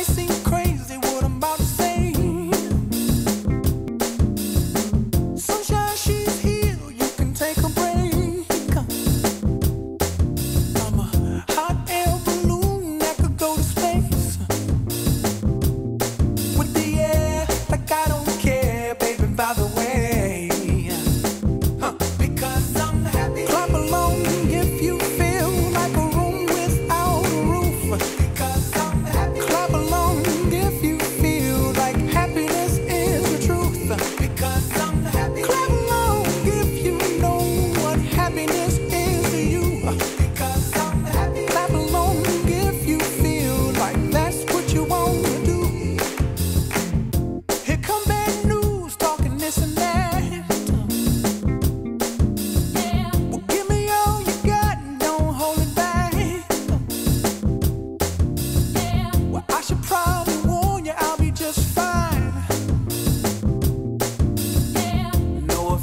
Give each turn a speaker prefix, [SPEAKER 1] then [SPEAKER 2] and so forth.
[SPEAKER 1] I see.